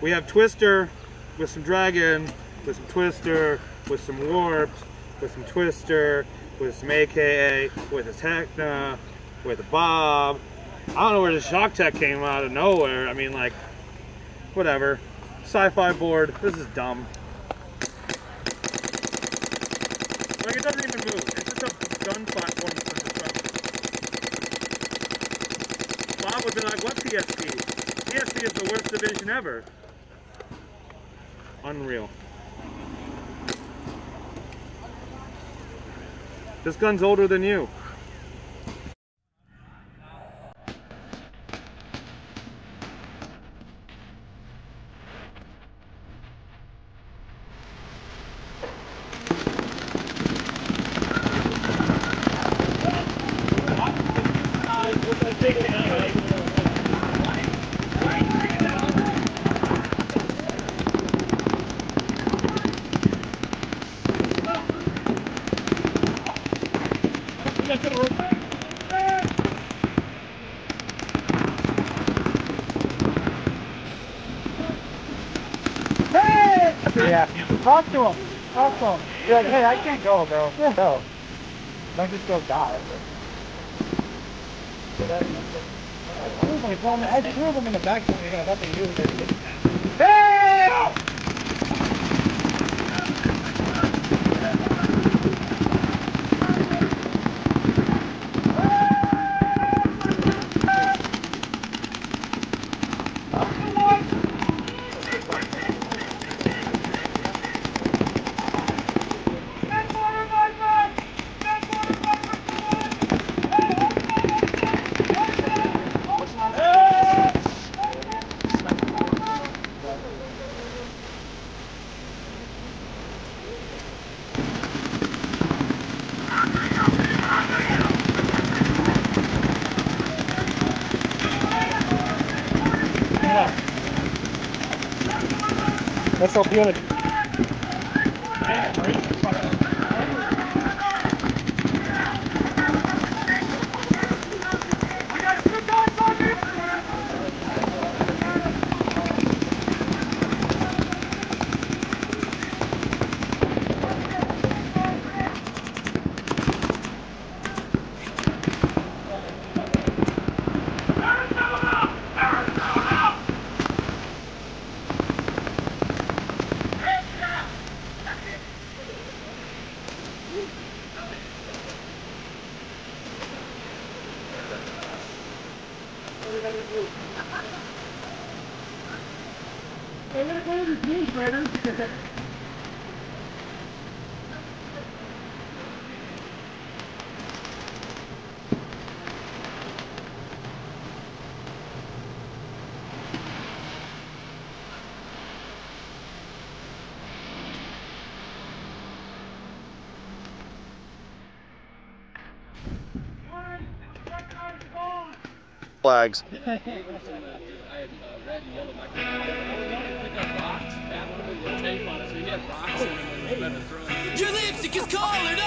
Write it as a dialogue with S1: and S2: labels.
S1: We have Twister with some Dragon, with some Twister, with some Warped, with some Twister, with some AKA, with a Techna, with a Bob. I don't know where the Shock Tech came out of nowhere. I mean, like, whatever. Sci-fi board. This is dumb. Like, it doesn't even move. It's just a gun platform front. Bob would be like, what PSP? PSP is the worst division ever. Unreal. This gun's older than you.
S2: Yeah. Talk to him. Talk to him. Be like, hey, I can't go, bro. Yeah. Go. Don't just go die. I threw them in the back. You got nothing to do with it. Let's help
S3: They're going to go to the beach, Brennan. Thank you. Flags. Your
S4: lipstick is colored